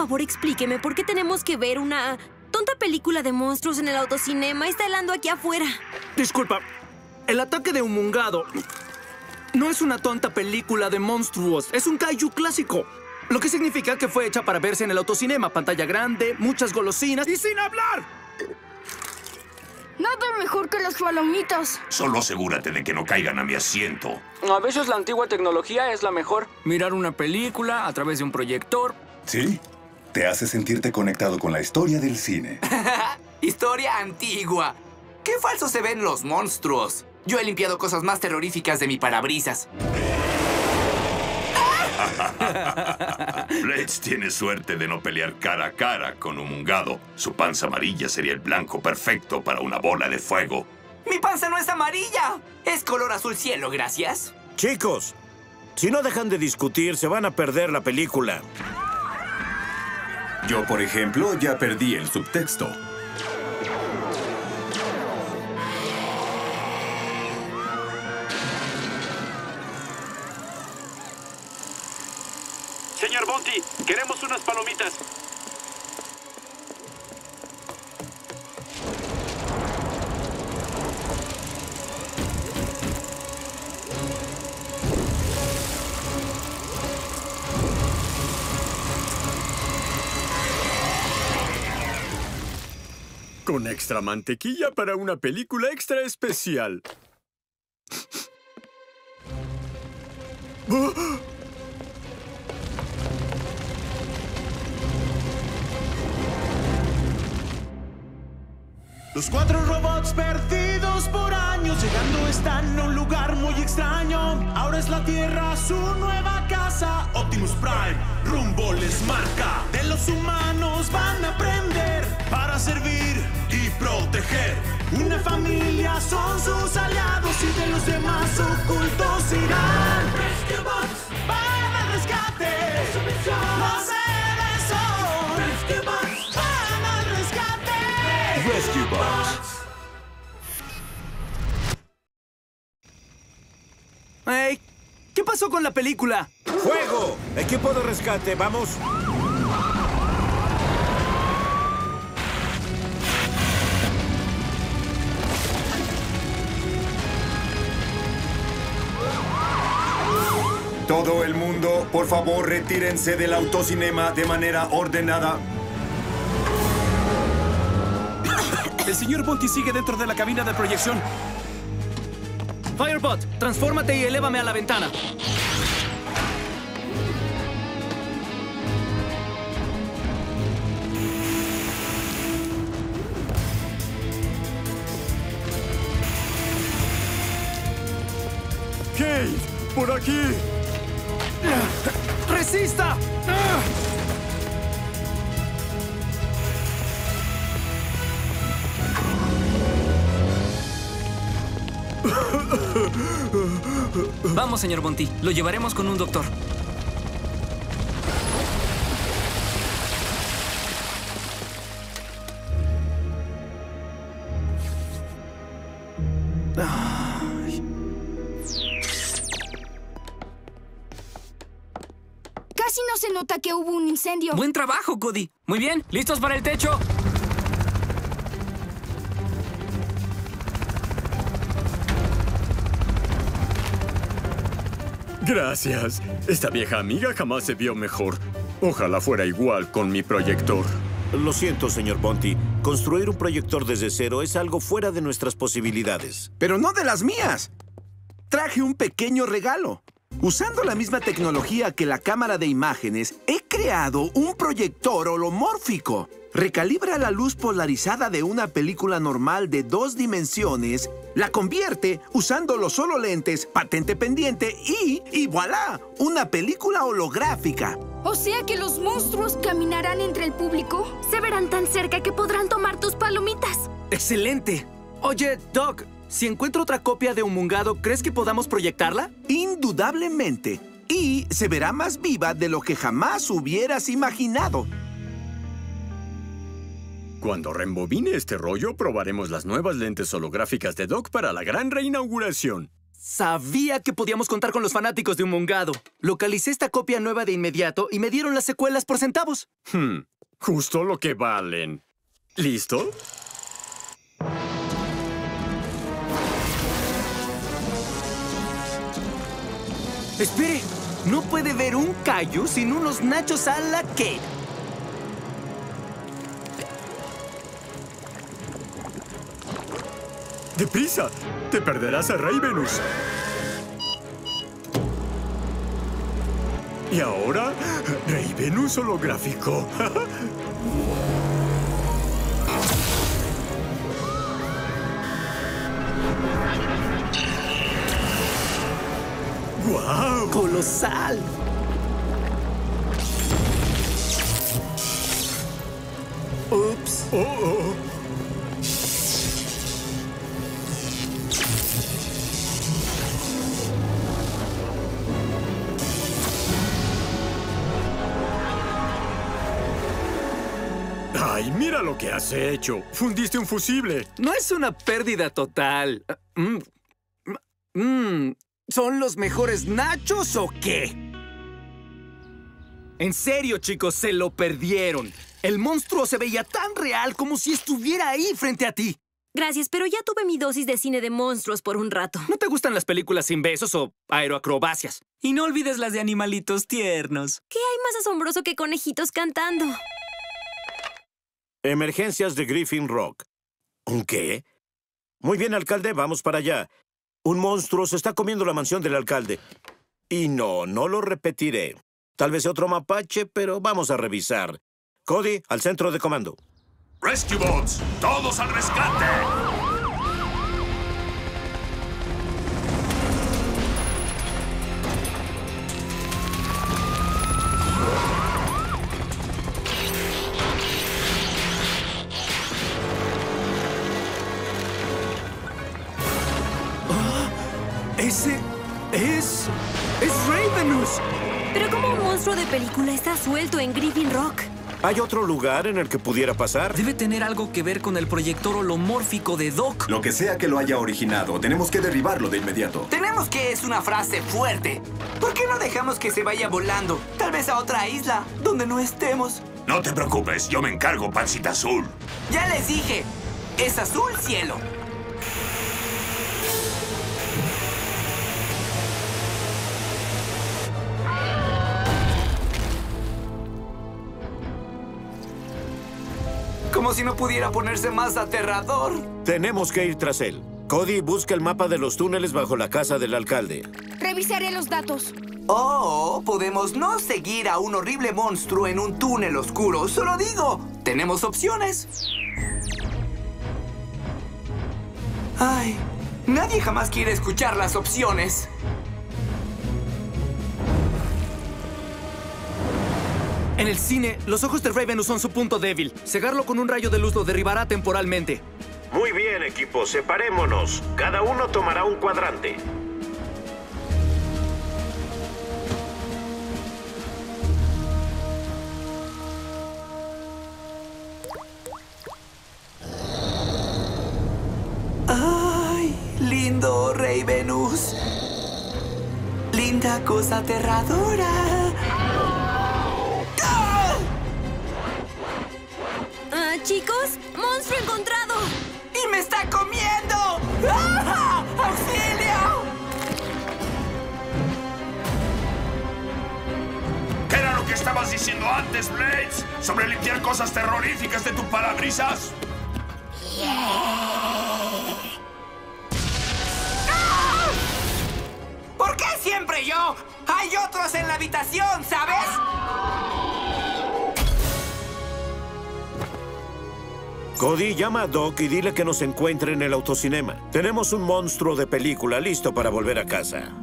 Favor explíqueme por qué tenemos que ver una tonta película de monstruos en el autocinema está helando aquí afuera. Disculpa, el ataque de un mungado no es una tonta película de monstruos, es un kaiju clásico. Lo que significa que fue hecha para verse en el autocinema, pantalla grande, muchas golosinas y sin hablar. Nada mejor que las palomitas. Solo asegúrate de que no caigan a mi asiento. A veces la antigua tecnología es la mejor. Mirar una película a través de un proyector. ¿Sí? Te hace sentirte conectado con la historia del cine. Historia antigua. ¿Qué falso se ven los monstruos? Yo he limpiado cosas más terroríficas de mi parabrisas. Blades tiene suerte de no pelear cara a cara con un mungado. Su panza amarilla sería el blanco perfecto para una bola de fuego. ¡Mi panza no es amarilla! Es color azul cielo, gracias. Chicos, si no dejan de discutir, se van a perder la película. Yo, por ejemplo, ya perdí el subtexto. Señor Bonti, queremos unas palomitas. Con extra mantequilla para una película extra especial. Los cuatro robots perdidos por años llegando están a un lugar muy extraño. Ahora es la Tierra su nueva casa. Optimus Prime rumbo les marca. De los humanos van a aprender para servir y proteger. Una familia son sus aliados y de los demás ocultos irán. Rescue Bots al rescate. Su misión. Los héroes son. Rescue Bots al rescate. Rescue Bots. ¡Ey! ¿Qué pasó con la película? ¡Fuego! Equipo de rescate, vamos. Todo el mundo, por favor, retírense del autocinema de manera ordenada. El señor Bonti sigue dentro de la cabina de proyección. Firebot, transfórmate y elévame a la ventana. Kate, por aquí. Vamos, señor Bonti. Lo llevaremos con un doctor. Casi no se nota que hubo un incendio. Buen trabajo, Cody. Muy bien. ¿Listos para el techo? Gracias. Esta vieja amiga jamás se vio mejor. Ojalá fuera igual con mi proyector. Lo siento, señor Bonti. Construir un proyector desde cero es algo fuera de nuestras posibilidades. Pero no de las mías. Traje un pequeño regalo. Usando la misma tecnología que la cámara de imágenes, he creado un proyector holomórfico. Recalibra la luz polarizada de una película normal de dos dimensiones, la convierte usando los solo lentes, patente pendiente y, y voilà, una película holográfica. O sea que los monstruos caminarán entre el público. Se verán tan cerca que podrán tomar tus palomitas. ¡Excelente! Oye, Doc, si encuentro otra copia de un mungado, ¿crees que podamos proyectarla? Indudablemente. Y se verá más viva de lo que jamás hubieras imaginado. Cuando reembobine este rollo, probaremos las nuevas lentes holográficas de Doc para la gran reinauguración. Sabía que podíamos contar con los fanáticos de Humongado. Localicé esta copia nueva de inmediato y me dieron las secuelas por centavos. Hmm, justo lo que valen. ¿Listo? Espere, no puede ver un callo sin unos nachos a la que. ¡Deprisa! ¡Te perderás a Rey Venus! ¿Y ahora? Rey Venus holográfico. ¡Guau! ¡Colosal! Ups. Oh, oh. ¡Ay, mira lo que has hecho! ¡Fundiste un fusible! No es una pérdida total. Mm, mm, mm. ¿Son los mejores nachos o qué? En serio, chicos, se lo perdieron. El monstruo se veía tan real como si estuviera ahí frente a ti. Gracias, pero ya tuve mi dosis de cine de monstruos por un rato. ¿No te gustan las películas sin besos o aeroacrobacias? Y no olvides las de animalitos tiernos. ¿Qué hay más asombroso que conejitos cantando? Emergencias de Griffin Rock. ¿Un qué? Muy bien, alcalde, vamos para allá. Un monstruo se está comiendo la mansión del alcalde. Y no, no lo repetiré. Tal vez otro mapache, pero vamos a revisar. Cody, al centro de comando. Rescue Bots, todos al rescate. Monstruo de película está suelto en Griffin Rock. ¿Hay otro lugar en el que pudiera pasar? Debe tener algo que ver con el proyector holomórfico de Doc. Lo que sea que lo haya originado, tenemos que derribarlo de inmediato. Tenemos que es una frase fuerte. ¿Por qué no dejamos que se vaya volando? Tal vez a otra isla, donde no estemos. No te preocupes, yo me encargo, pancita azul. Ya les dije, es azul cielo. Como si no pudiera ponerse más aterrador. Tenemos que ir tras él. Cody, busca el mapa de los túneles bajo la casa del alcalde. Revisaré los datos. Oh, podemos no seguir a un horrible monstruo en un túnel oscuro. Solo digo, tenemos opciones. Ay, nadie jamás quiere escuchar las opciones. En el cine, los ojos de Ravenous son su punto débil. Cegarlo con un rayo de luz lo derribará temporalmente. Muy bien, equipo, separémonos. Cada uno tomará un cuadrante. Ay, lindo Rey Venus. Linda cosa aterradora. Chicos, monstruo encontrado. ¡Y me está comiendo! ¡Ah! ¡Auxilio! ¿Qué era lo que estabas diciendo antes, Blades? ¿Sobre limpiar cosas terroríficas de tu parabrisas? ¿Por qué siempre yo? Hay otros en la habitación, ¿sabes? Cody, llama a Doc y dile que nos encuentre en el autocinema. Tenemos un monstruo de película listo para volver a casa.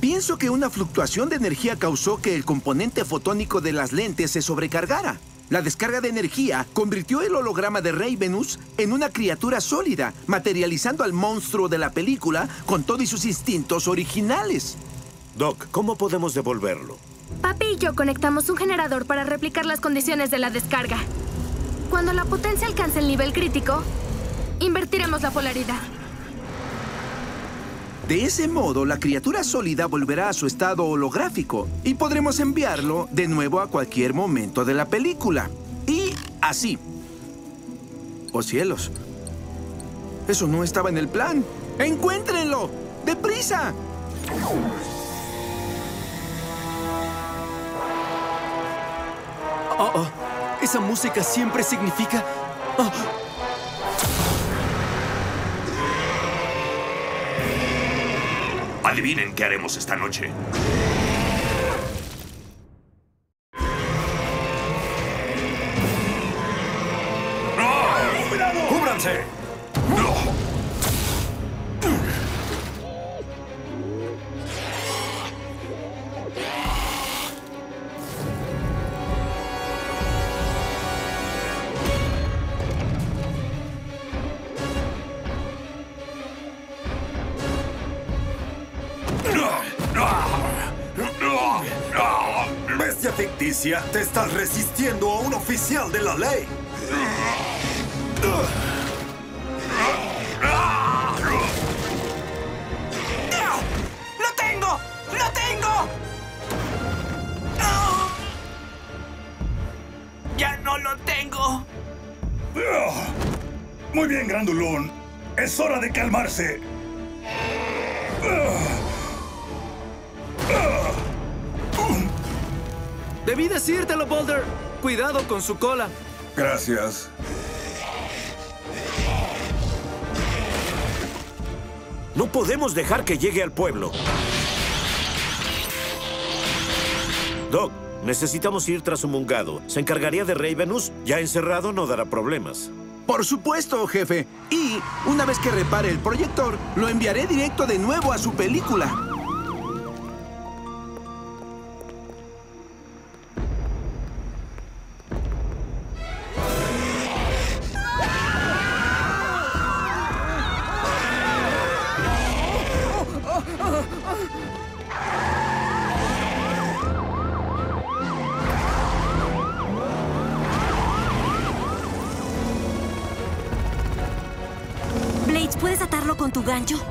Pienso que una fluctuación de energía causó que el componente fotónico de las lentes se sobrecargara. La descarga de energía convirtió el holograma de Rey Venus en una criatura sólida, materializando al monstruo de la película con todos sus instintos originales. Doc, ¿cómo podemos devolverlo? Papi y yo conectamos un generador para replicar las condiciones de la descarga. Cuando la potencia alcance el nivel crítico, Invertiremos la polaridad. De ese modo, la criatura sólida volverá a su estado holográfico y podremos enviarlo de nuevo a cualquier momento de la película. Y así. ¡Oh cielos! Eso no estaba en el plan. ¡Encuéntrenlo! ¡Deprisa! Oh, oh, esa música siempre significa... oh. Adivinen qué haremos esta noche. Ficticia, te estás resistiendo a un oficial de la ley. ¡Lo tengo! ¡Lo tengo! ¡Ya no lo tengo! Muy bien, Grandulón. Es hora de calmarse. Debí decírtelo, Boulder. Cuidado con su cola. Gracias. No podemos dejar que llegue al pueblo. Doc, necesitamos ir tras un mungado. ¿Se encargaría de Ravenus? Ya encerrado no dará problemas. Por supuesto, jefe. Y una vez que repare el proyector, lo enviaré directo de nuevo a su película. Atarlo con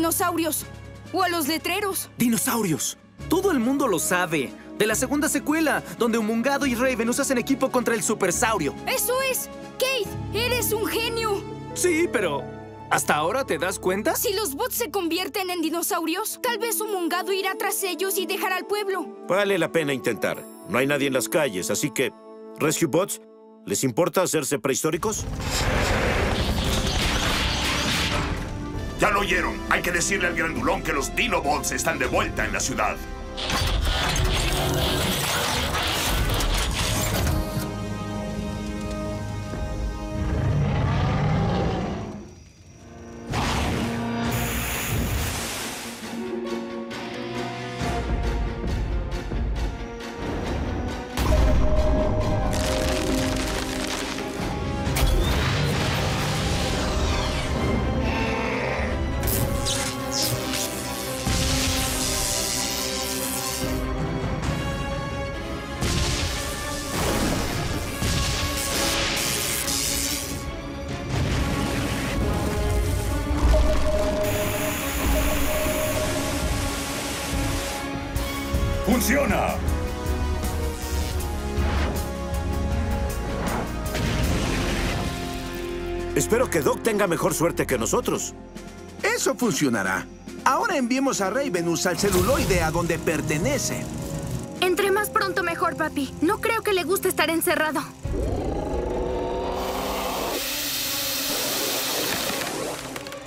dinosaurios. O a los letreros. Dinosaurios. Todo el mundo lo sabe. De la segunda secuela, donde Humungado y Ravenus hacen equipo contra el Supersaurio. ¡Eso es! Kate, eres un genio. Sí, pero... ¿Hasta ahora te das cuenta? Si los bots se convierten en dinosaurios, tal vez un mungado irá tras ellos y dejará al pueblo. Vale la pena intentar. No hay nadie en las calles, así que... Rescue Bots, ¿les importa hacerse prehistóricos? Hay que decirle al grandulón que los Dinobots están de vuelta en la ciudad. ¡Funciona! Espero que Doc tenga mejor suerte que nosotros. Eso funcionará. Ahora enviemos a Ravenus al celuloide a donde pertenece. Entre más pronto mejor, papi. No creo que le guste estar encerrado.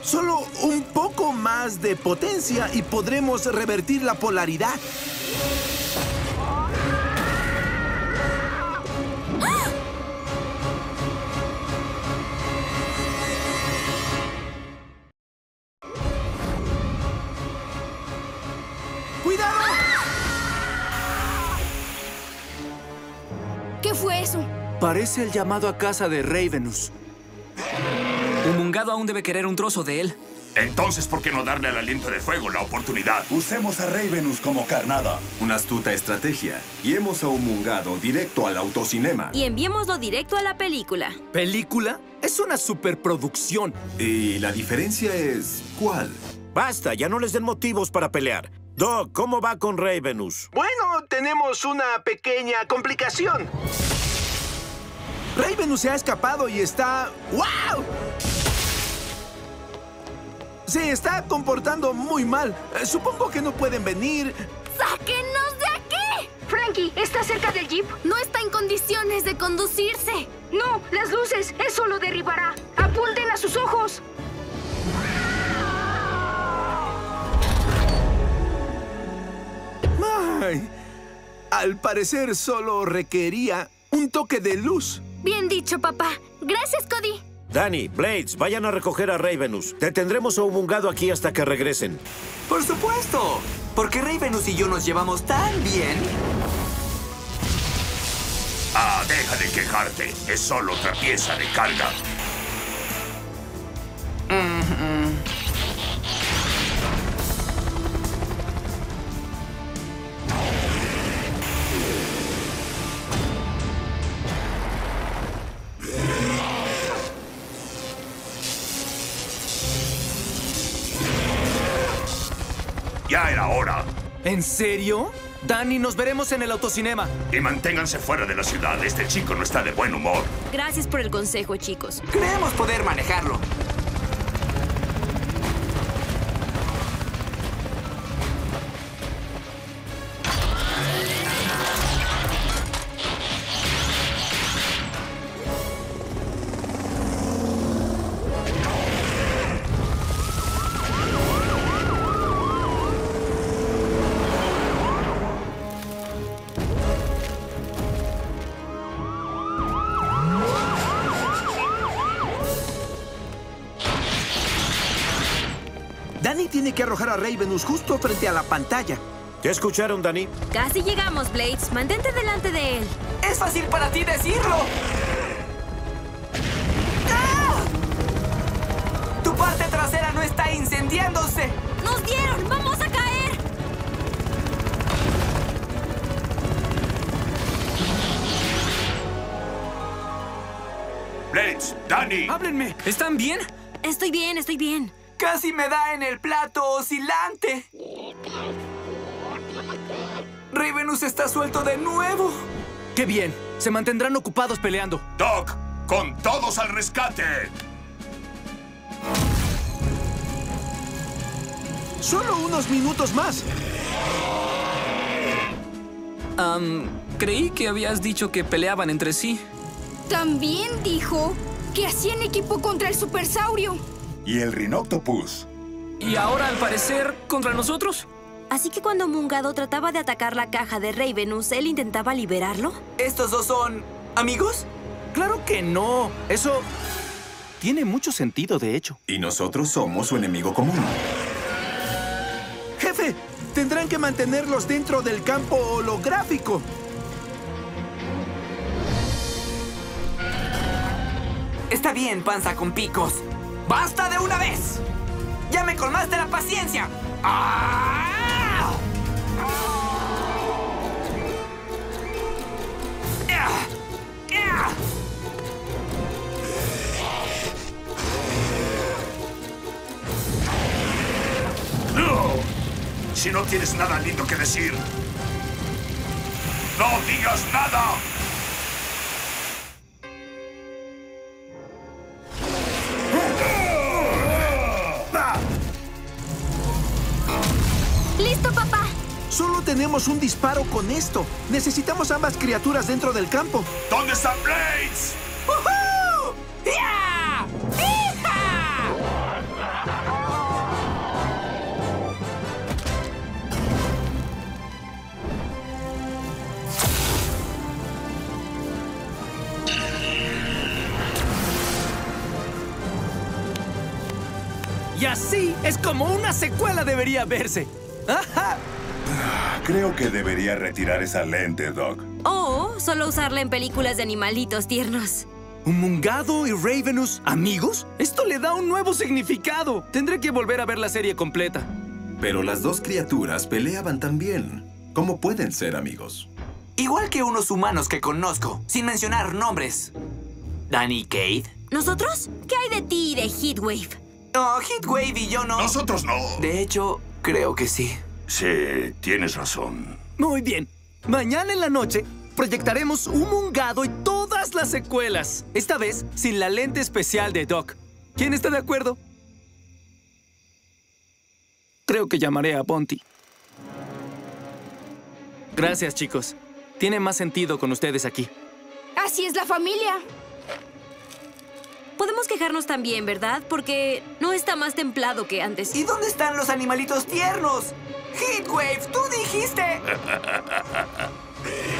Solo un poco más de potencia y podremos revertir la polaridad. Parece el llamado a casa de Ravenus. Humungado aún debe querer un trozo de él. Entonces, ¿por qué no darle al aliento de fuego la oportunidad? Usemos a Ravenus como carnada. Una astuta estrategia. Guiemos a Humungado directo al autocinema. Y enviémoslo directo a la película. ¿Película? Es una superproducción. Y la diferencia es... ¿cuál? Basta, ya no les den motivos para pelear. Doc, ¿cómo va con Ravenus? Bueno, tenemos una pequeña complicación. Ravenus se ha escapado y está... ¡Wow! Se está comportando muy mal. Eh, Supongo que no pueden venir. ¡Sáquenos de aquí! Frankie, ¿está cerca del jeep? No está en condiciones de conducirse. No, las luces. Eso lo derribará. Apunten a sus ojos. Ay, al parecer solo requería un toque de luz. Bien dicho, papá. Gracias, Cody. Danny, Blades, vayan a recoger a Ravenus. Detendremos a Humungado aquí hasta que regresen. Por supuesto. Porque Ravenus y yo nos llevamos tan bien. Ah, deja de quejarte. Es solo otra pieza de carga. ¿En serio? Danny, nos veremos en el autocinema. Y manténganse fuera de la ciudad. Este chico no está de buen humor. Gracias por el consejo, chicos. Creemos poder manejarlo. Arrojar a Ravenus justo frente a la pantalla. ¿Te escucharon, Danny? Casi llegamos, Blades. Mantente delante de él. Es fácil para ti decirlo. ¡Ah! Tu parte trasera no está incendiándose. ¡Nos dieron! ¡Vamos a caer! Blades, Danny. ¡Háblenme! ¿Están bien? Estoy bien, estoy bien. Casi me da en el plato oscilante. Ravenus está suelto de nuevo. ¡Qué bien! Se mantendrán ocupados peleando. Doc, con todos al rescate. Solo unos minutos más. Creí que habías dicho que peleaban entre sí. También dijo que hacían equipo contra el supersaurio. Y el Rhinoctopus. ¿Y ahora, al parecer, contra nosotros? Así que cuando Mungado trataba de atacar la caja de Ravenus, él intentaba liberarlo. ¿Estos dos son amigos? Claro que no. Eso tiene mucho sentido, de hecho. Y nosotros somos su enemigo común. Jefe, tendrán que mantenerlos dentro del campo holográfico. Está bien, panza con picos. ¡Basta de una vez! ¡Ya me colmaste la paciencia! ¡No! Si no tienes nada lindo que decir, ¡no digas nada! tenemos un disparo con esto. Necesitamos ambas criaturas dentro del campo. ¿Dónde están Blades? Y así es como una secuela debería verse. ¡Ajá! Creo que debería retirar esa lente, Doc. O solo usarla en películas de animalitos tiernos. ¿Humungado y Ravenous amigos? Esto le da un nuevo significado. Tendré que volver a ver la serie completa. Pero las dos criaturas peleaban también. ¿Cómo pueden ser amigos? Igual que unos humanos que conozco, sin mencionar nombres. Danny Cade. ¿Nosotros? ¿Qué hay de ti y de Heatwave? No, Heatwave y yo no. Nosotros no. De hecho, creo que sí. Sí, tienes razón. Muy bien. Mañana en la noche proyectaremos Humungado y todas las secuelas. Esta vez sin la lente especial de Doc. ¿Quién está de acuerdo? Creo que llamaré a Bonti. Gracias, chicos. Tiene más sentido con ustedes aquí. Así es la familia. Podemos quejarnos también, ¿verdad? Porque no está más templado que antes. ¿Y dónde están los animalitos tiernos? Heatwave, tú dijiste.